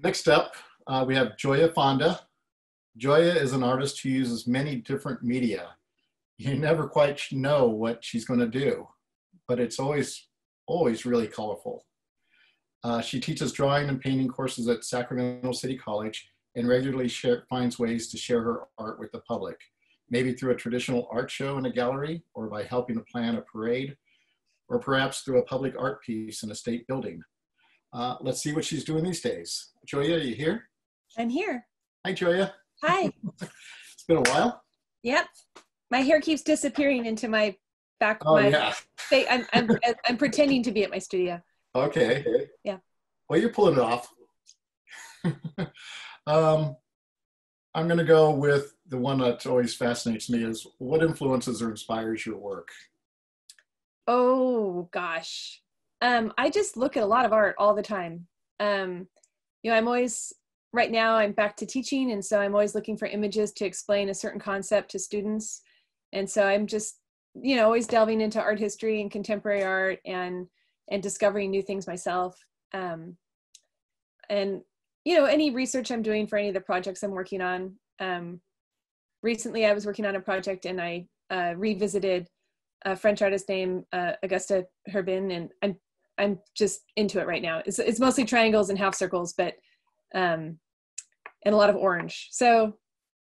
Next up, uh, we have Gioia Fonda. Gioia is an artist who uses many different media. You never quite know what she's going to do, but it's always, always really colorful. Uh, she teaches drawing and painting courses at Sacramento City College and regularly share, finds ways to share her art with the public, maybe through a traditional art show in a gallery or by helping to plan a parade, or perhaps through a public art piece in a state building. Uh, let's see what she's doing these days. Gioia, are you here? I'm here. Hi, Gioia. Hi. it's been a while. Yep. My hair keeps disappearing into my back. Oh, my, yeah. I'm, I'm, I'm pretending to be at my studio. Okay. Yeah. Well, you're pulling it off. um, I'm going to go with the one that always fascinates me is what influences or inspires your work? Oh, gosh. Um, I just look at a lot of art all the time. Um, you know, I'm always right now I'm back to teaching, and so I'm always looking for images to explain a certain concept to students. And so I'm just, you know, always delving into art history and contemporary art and and discovering new things myself. Um, and you know, any research I'm doing for any of the projects I'm working on. Um, recently, I was working on a project and I uh, revisited a French artist named uh, Auguste Herbin, and I'm I'm just into it right now. It's it's mostly triangles and half circles, but um, and a lot of orange. So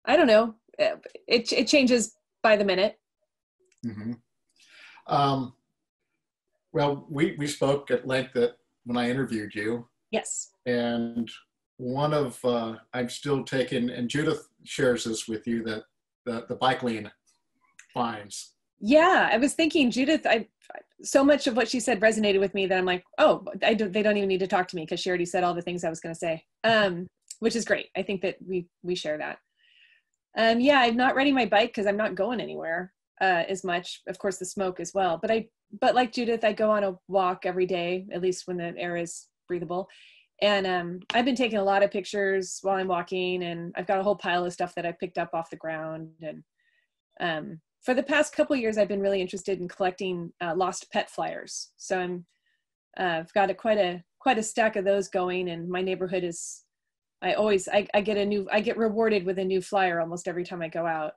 I don't know. It it changes by the minute. Mm-hmm. Um, well, we we spoke at length that when I interviewed you. Yes. And one of uh, I'm still taking, and Judith shares this with you that the the bike lane finds. Yeah, I was thinking Judith. I so much of what she said resonated with me that I'm like, oh, I don't, they don't even need to talk to me because she already said all the things I was going to say, um, which is great. I think that we we share that. Um, yeah, I'm not riding my bike because I'm not going anywhere uh, as much. Of course, the smoke as well. But I, but like Judith, I go on a walk every day, at least when the air is breathable. And um, I've been taking a lot of pictures while I'm walking, and I've got a whole pile of stuff that I picked up off the ground. And um, for the past couple years, I've been really interested in collecting uh, lost pet flyers. So I'm, uh, I've got a quite a quite a stack of those going, and my neighborhood is. I always I, I get a new I get rewarded with a new flyer almost every time I go out.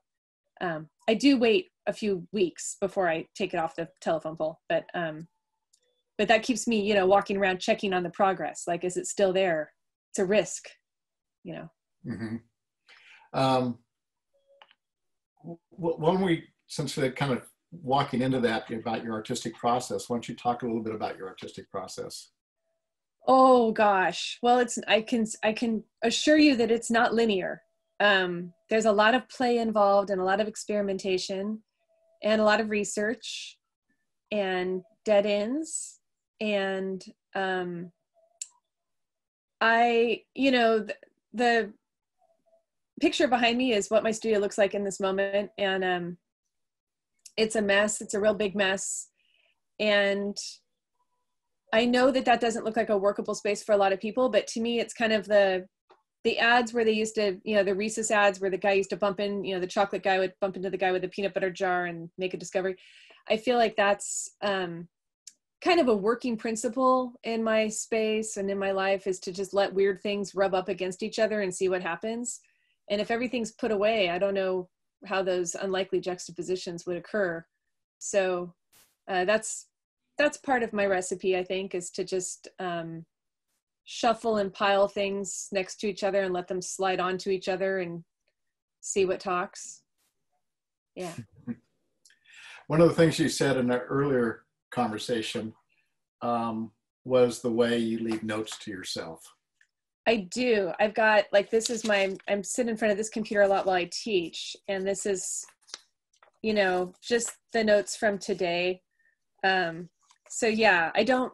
Um, I do wait a few weeks before I take it off the telephone pole, but um, but that keeps me you know walking around checking on the progress. Like, is it still there? It's a risk, you know. Mm-hmm. Um, when we since we're kind of walking into that about your artistic process, why don't you talk a little bit about your artistic process? Oh gosh, well, it's I can I can assure you that it's not linear. Um, there's a lot of play involved and a lot of experimentation, and a lot of research, and dead ends, and um, I you know the, the picture behind me is what my studio looks like in this moment, and um, it's a mess it's a real big mess. And i know that that doesn't look like a workable space for a lot of people but to me it's kind of the the ads where they used to you know the Reese's ads where the guy used to bump in you know the chocolate guy would bump into the guy with the peanut butter jar and make a discovery. I feel like that's um, kind of a working principle in my space and in my life is to just let weird things rub up against each other and see what happens. And if everything's put away i don't know how those unlikely juxtapositions would occur. So uh, that's that's part of my recipe. I think is to just um, shuffle and pile things next to each other and let them slide onto each other and see what talks. Yeah. One of the things you said in an earlier conversation um, was the way you leave notes to yourself. I do. I've got like this is my I'm sitting in front of this computer a lot while I teach, and this is, you know, just the notes from today. Um, so yeah, I don't.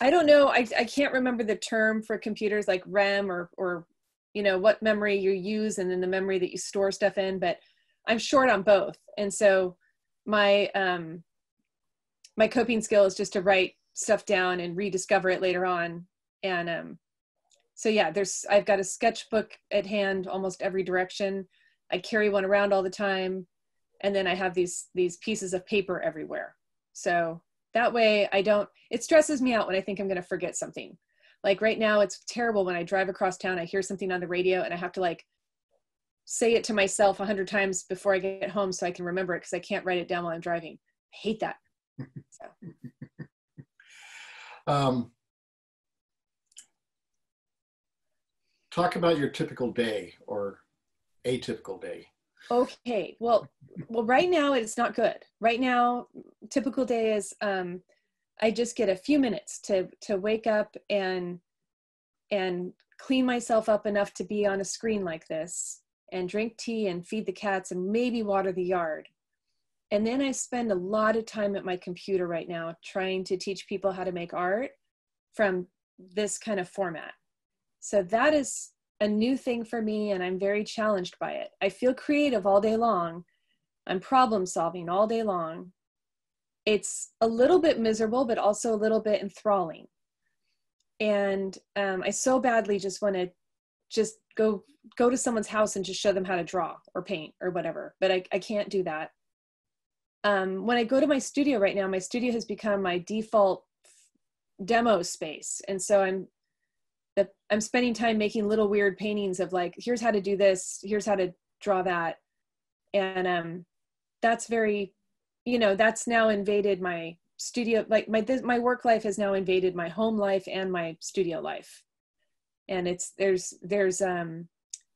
I don't know. I I can't remember the term for computers like RAM or or, you know, what memory you use and then the memory that you store stuff in. But I'm short on both, and so my um my coping skill is just to write stuff down and rediscover it later on and um, so yeah there's i've got a sketchbook at hand almost every direction i carry one around all the time and then i have these these pieces of paper everywhere so that way i don't it stresses me out when i think i'm going to forget something Like right now, it's terrible when I drive across town, I hear something on the radio and I have to like say it to myself a hundred times before I get home so I can remember it because I can't write it down while I'm driving. I hate that. So. um, talk about your typical day or atypical day. Okay. Well, well, right now it's not good. Right now, typical day is um, I just get a few minutes to to wake up and and clean myself up enough to be on a screen like this and drink tea and feed the cats and maybe water the yard. And then I spend a lot of time at my computer right now trying to teach people how to make art from this kind of format. So that is a new thing for me and I'm very challenged by it. I feel creative all day long. I'm problem solving all day long. It's a little bit miserable, but also a little bit enthralling. And um, I so badly just want to just go go to someone's house and just show them how to draw or paint or whatever. But I, I can't do that. Um, when I go to my studio right now, my studio has become my default demo space. And so I'm that I'm spending time making little weird paintings of like, here's how to do this, here's how to draw that. And um, that's very, you know, that's now invaded my studio, like my, this, my work life has now invaded my home life and my studio life. And it's, there's, there's, um,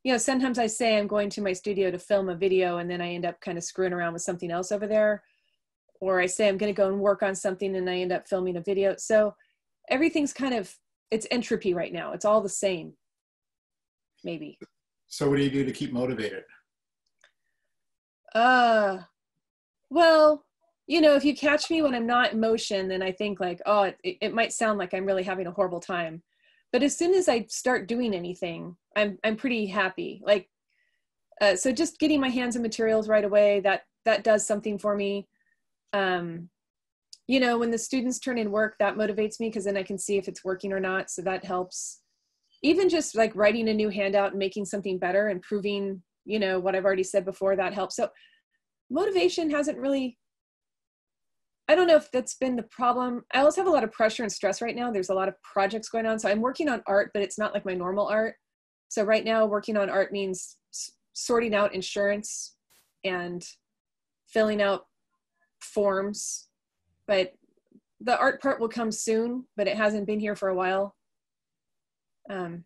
you know, sometimes I say I'm going to my studio to film a video and then I end up kind of screwing around with something else over there. Or I say I'm going to go and work on something and I end up filming a video. So everything's kind of it's entropy right now. It's all the same. Maybe. So what do you do to keep motivated? Uh well, you know, if you catch me when I'm not in motion, then I think like, oh, it, it might sound like I'm really having a horrible time. But as soon as I start doing anything, I'm I'm pretty happy. Like uh, so just getting my hands on materials right away, that that does something for me. Um, you know when the students turn in work that motivates me because then i can see if it's working or not. So that helps. Even just like writing a new handout and making something better and proving you know what i've already said before that helps. So motivation hasn't really i don't know if that's been the problem. I also have a lot of pressure and stress right now. There's a lot of projects going on. So i'm working on art but it's not like my normal art. So right now working on art means sorting out insurance and filling out forms but the art part will come soon, but it hasn't been here for a while. Um,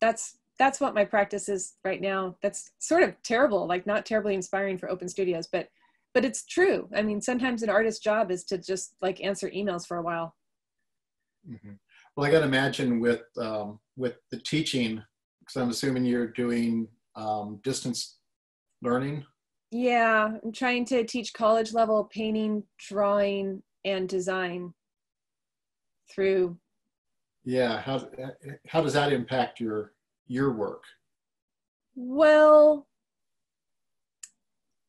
that's that's what my practice is right now. That's sort of terrible, like not terribly inspiring for open studios, but but it's true. I mean, sometimes an artist's job is to just like answer emails for a while. Mm-hmm. Well, I got to imagine with um, with the teaching, because I'm assuming you're doing um, distance learning yeah, I'm trying to teach college level painting, drawing, and design through. Yeah, how how does that impact your your work? Well,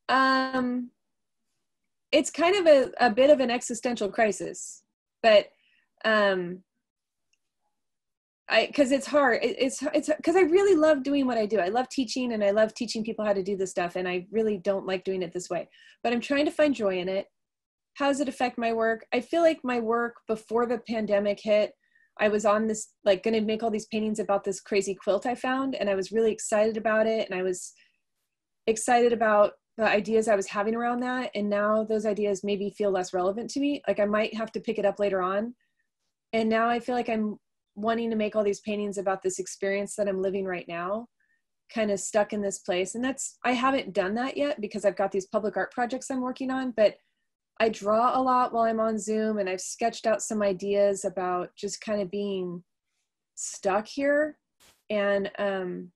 um, it's kind of a, a bit of an existential crisis, but um, I because it's hard. It, it's it's because I really love doing what I do. I love teaching and I love teaching people how to do this stuff. And I really don't like doing it this way. But I'm trying to find joy in it. How does it affect my work? I feel like my work before the pandemic hit, I was on this like going to make all these paintings about this crazy quilt I found, and I was really excited about it. And I was excited about the ideas I was having around that. And now those ideas maybe feel less relevant to me. Like I might have to pick it up later on. And now I feel like I'm wanting to make all these paintings about this experience that I'm living right now, kind of stuck in this place. And that's, I haven't done that yet because I've got these public art projects I'm working on, but I draw a lot while I'm on Zoom and I've sketched out some ideas about just kind of being stuck here. And um,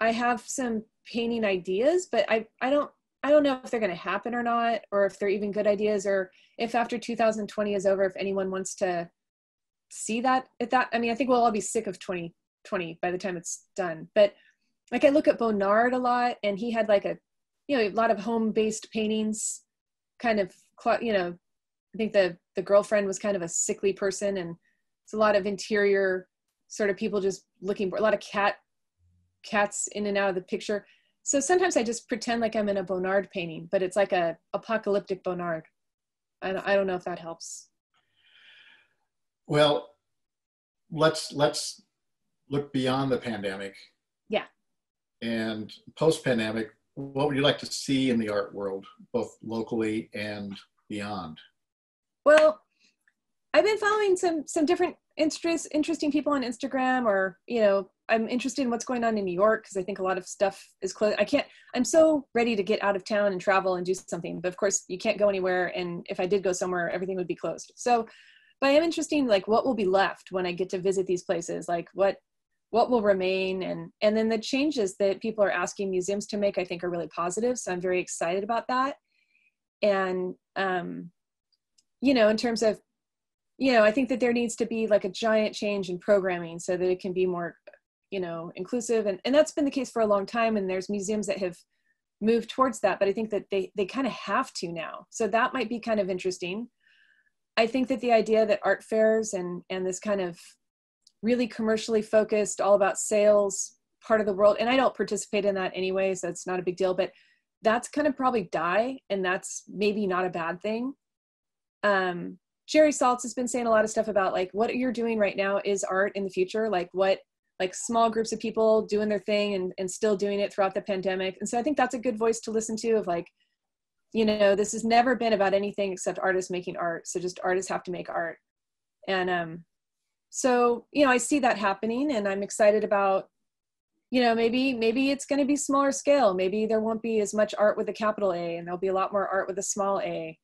I have some painting ideas, but I, I don't, I don't know if they're going to happen or not, or if they're even good ideas, or if after 2020 is over, if anyone wants to see that at that i mean i think we'll all be sick of 2020 by the time it's done. But like i look at bonnard a lot and he had like a you know a lot of home based paintings kind of you know i think the the girlfriend was kind of a sickly person and it's a lot of interior sort of people just looking a lot of cat cats in and out of the picture. So sometimes i just pretend like i'm in a bonnard painting but it's like a apocalyptic bonnard i, I don't know if that helps well, let's let's look beyond the pandemic. Yeah. And post pandemic, what would you like to see in the art world, both locally and beyond? Well, I've been following some some different interest interesting people on Instagram, or you know, I'm interested in what's going on in New York because I think a lot of stuff is closed. I can't. I'm so ready to get out of town and travel and do something, but of course, you can't go anywhere. And if I did go somewhere, everything would be closed. So, but I am interested in like what will be left when I get to visit these places. Like what what will remain? And and then the changes that people are asking museums to make i think are really positive. So i'm very excited about that. And um you know in terms of you know i think that there needs to be like a giant change in programming so that it can be more you know inclusive. And, and that's been the case for a long time and there's museums that have moved towards that. But i think that they they kind of have to now. So that might be kind of interesting i think that the idea that art fairs and and this kind of really commercially focused, all about sales part of the world. And I don't participate in that anyway, so it's not a big deal. But that's kind of probably die, and that's maybe not a bad thing. Um, Jerry Saltz has been saying a lot of stuff about like what you're doing right now is art in the future, like what like small groups of people doing their thing and, and still doing it throughout the pandemic. And so I think that's a good voice to listen to of like, you know, this has never been about anything except artists making art. So just artists have to make art. And um, so you know i see that happening and i'm excited about you know maybe maybe it's going to be smaller scale maybe there won't be as much art with a capital a and there'll be a lot more art with a small a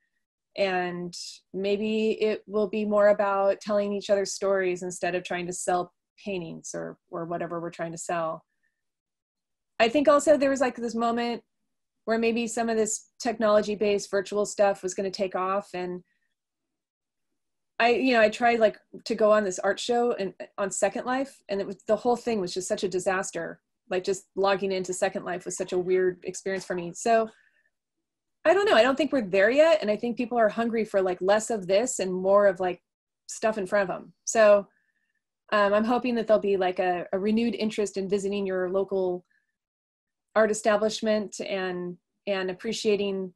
and maybe it will be more about telling each other stories instead of trying to sell paintings or or whatever we're trying to sell i think also there was like this moment where maybe some of this technology based virtual stuff was going to take off and I, you know, I tried like to go on this art show and on Second Life, and it was the whole thing was just such a disaster. Like just logging into Second Life was such a weird experience for me. So I don't know. I don't think we're there yet, and I think people are hungry for like less of this and more of like stuff in front of them. So um, I'm hoping that there'll be like a, a renewed interest in visiting your local art establishment and and appreciating,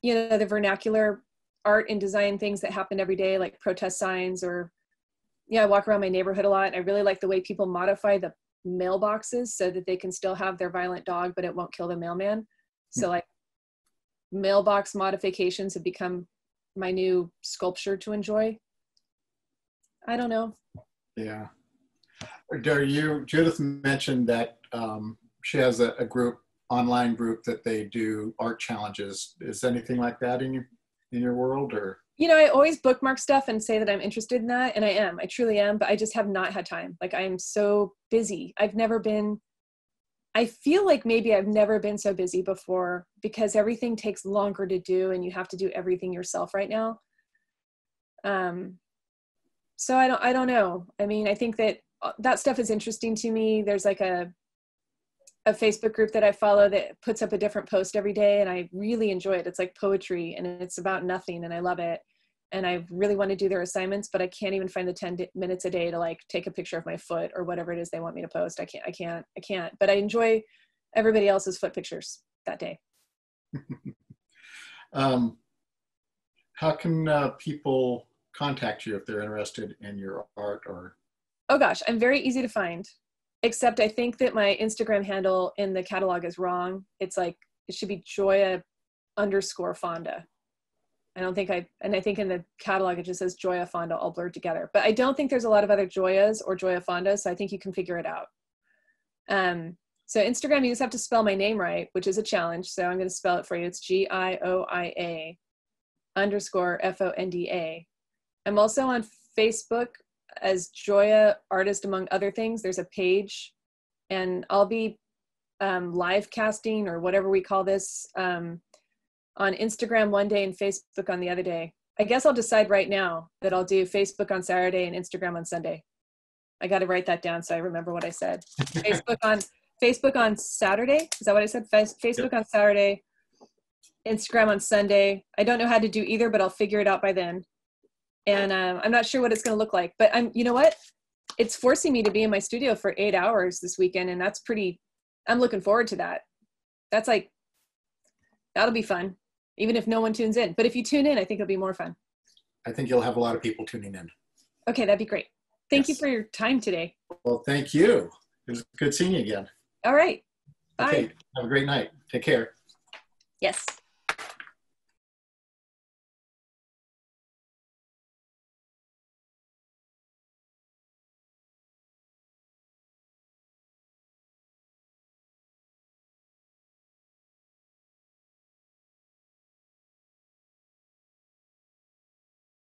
you know, the vernacular art and design things that happen every day, like protest signs or yeah, I walk around my neighborhood a lot. I really like the way people modify the mailboxes so that they can still have their violent dog, but it won't kill the mailman. So like mailbox modifications have become my new sculpture to enjoy. I don't know. Yeah. Do you, Judith mentioned that um, she has a, a group, online group that they do art challenges. Is anything like that in your in your world or? You know i always bookmark stuff and say that i'm interested in that and i am. I truly am but i just have not had time. Like i am so busy. I've never been i feel like maybe i've never been so busy before because everything takes longer to do and you have to do everything yourself right now. Um so i don't i don't know. I mean i think that uh, that stuff is interesting to me. There's like a a Facebook group that I follow that puts up a different post every day, and I really enjoy it. It's like poetry, and it's about nothing, and I love it. And I really want to do their assignments, but I can't even find the 10 minutes a day to like take a picture of my foot or whatever it is they want me to post. I can't, I can't, I can't. But I enjoy everybody else's foot pictures that day. um, how can uh, people contact you if they're interested in your art or? Oh gosh, I'm very easy to find except I think that my Instagram handle in the catalog is wrong. It's like it should be Gioia underscore Fonda. I don't think I, and I think in the catalog it just says Gioia Fonda all blurred together. But I don't think there's a lot of other Gioias or Gioia Fondas, so I think you can figure it out. Um, so Instagram, you just have to spell my name right, which is a challenge. So I'm going to spell it for you. It's G I O I A underscore F O N D A. I'm also on Facebook as Gioia Artist, among other things. There's a page, and I'll be um, live casting or whatever we call this um, on Instagram one day and Facebook on the other day. I guess I'll decide right now that I'll do Facebook on Saturday and Instagram on Sunday. I got to write that down so I remember what I said. Facebook on Facebook on Saturday. Is that what I said? Facebook yep. on Saturday, Instagram on Sunday. I don't know how to do either, but I'll figure it out by then and um, i'm not sure what it's going to look like but i'm you know what it's forcing me to be in my studio for eight hours this weekend and that's pretty i'm looking forward to that that's like that'll be fun even if no one tunes in but if you tune in i think it'll be more fun i think you'll have a lot of people tuning in okay that'd be great Thank you for your time today. Well, thank you. It was good seeing you again. All right. Bye. Okay. Have a great night. Take care. Yes.